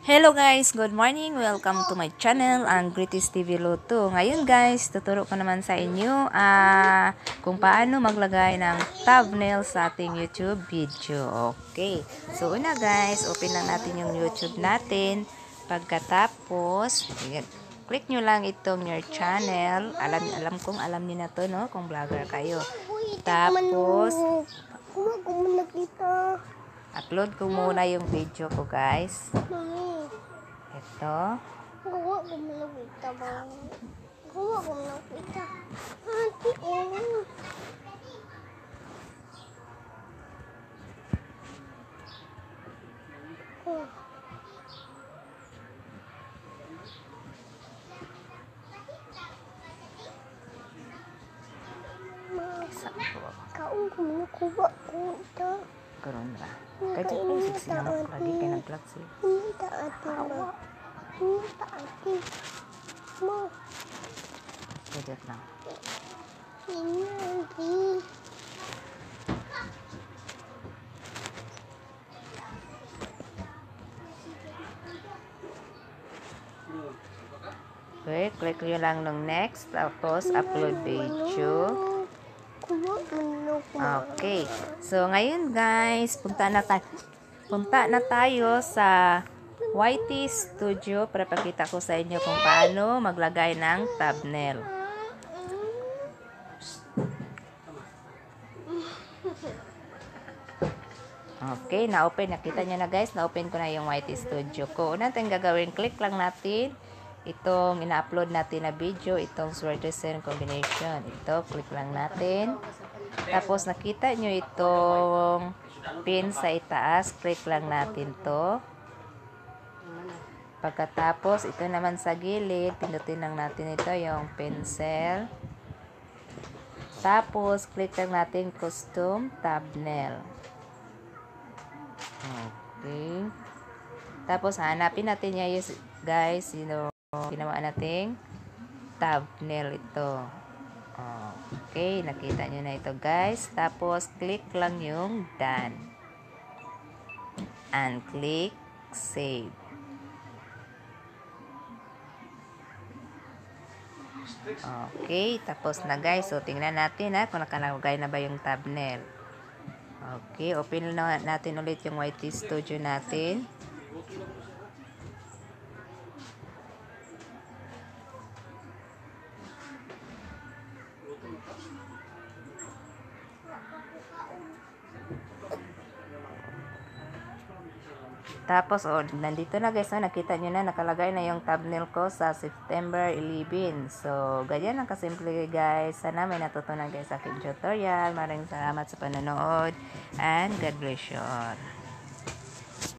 Hello guys, good morning. Welcome to my channel, ang Greatest TV Luto. Ngayon guys, tuturo ko naman sa inyo ah, kung paano maglagay ng thumbnail sa ating YouTube video. Okay. So una guys, open lang natin yung YouTube natin. Pagkatapos, click nyo lang itong your channel. Alam alam kong alam niyo na to no, kung vlogger kayo. Tapos, upload ko muna yung video ko guys. Mami, Ito. kuha ko muna kita ba? Kuha ko muna kita. Ate, oh. Oh. Ma, Sakto. kaon ko muna kuha ko ito. Karon ra. Kaya dyan kayo siksi na lagi kayo nag-vlog siya. Minta ate ma. Kaya dyan lang. Inagi. Okay, click nyo lang ng next. Tapos, upload video. Mo Okay. So, ngayon guys, punta na tayo. Punta na tayo sa YT Studio para pakita ko sa inyo kung paano maglagay ng thumbnail. Okay, na-open. Nakita nyo na guys, na-open ko na yung YT Studio ko. Una natin gagawin, click lang natin itong ina-upload natin na video, itong Swordesen combination. Ito, click lang natin. Tapos, nakita nyo itong pin sa itaas. Click lang natin to. Pagkatapos, ito naman sa gilid, pindutin lang natin ito, yung pencil. Tapos, click lang natin custom thumbnail. Okay. Tapos, hanapin natin niya yung, guys, you know, ginawa nating thumbnail ito. Okay, nakita nyo na ito, guys. Tapos, click lang yung done. And click save. Okay, tapos na guys. So, tingnan natin ha, kung nakalagay na ba yung thumbnail. Okay, open na natin ulit yung YT Studio natin. Tapos, oh, nandito na guys, oh, nakita nyo na, nakalagay na yung thumbnail ko sa September 11. So, ganyan lang kasimple guys. Sana may natutunan guys sa aking tutorial. Maraming salamat sa panonood. And God bless you all.